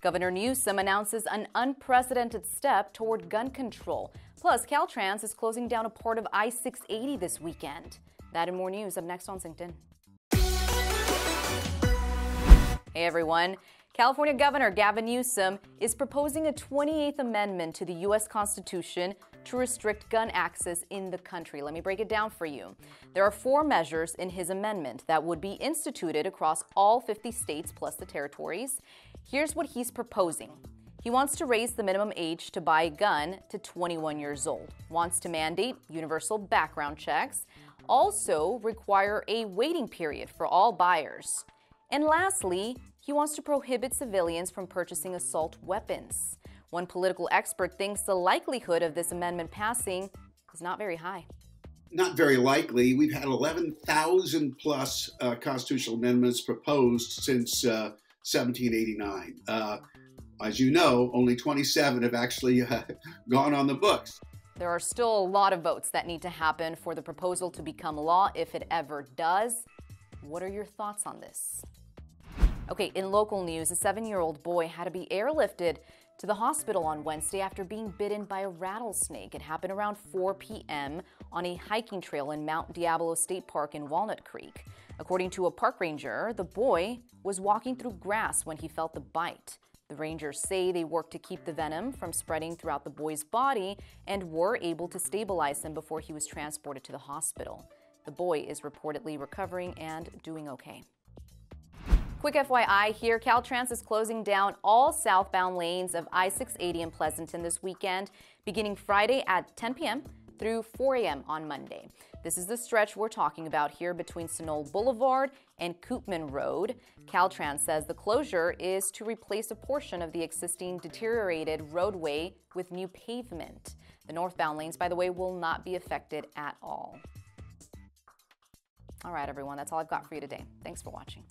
Governor Newsom announces an unprecedented step toward gun control. Plus, Caltrans is closing down a part of I 680 this weekend. That and more news up next on Synced Hey everyone. California Governor Gavin Newsom is proposing a 28th Amendment to the U.S. Constitution to restrict gun access in the country. Let me break it down for you. There are four measures in his amendment that would be instituted across all 50 states plus the territories. Here's what he's proposing. He wants to raise the minimum age to buy a gun to 21 years old, wants to mandate universal background checks, also require a waiting period for all buyers. And lastly, he wants to prohibit civilians from purchasing assault weapons. One political expert thinks the likelihood of this amendment passing is not very high. Not very likely. We've had 11,000 plus uh, constitutional amendments proposed since uh, 1789. Uh, as you know, only 27 have actually uh, gone on the books. There are still a lot of votes that need to happen for the proposal to become law if it ever does. What are your thoughts on this? Okay, in local news, a seven year old boy had to be airlifted to the hospital on Wednesday after being bitten by a rattlesnake. It happened around 4 p.m. on a hiking trail in Mount Diablo State Park in Walnut Creek. According to a park ranger, the boy was walking through grass when he felt the bite. The rangers say they worked to keep the venom from spreading throughout the boy's body and were able to stabilize him before he was transported to the hospital. The boy is reportedly recovering and doing okay. Quick FYI here, Caltrans is closing down all southbound lanes of I-680 in Pleasanton this weekend, beginning Friday at 10 p.m. through 4 a.m. on Monday. This is the stretch we're talking about here between Sunol Boulevard and Koopman Road. Caltrans says the closure is to replace a portion of the existing deteriorated roadway with new pavement. The northbound lanes, by the way, will not be affected at all. All right, everyone, that's all I've got for you today. Thanks for watching.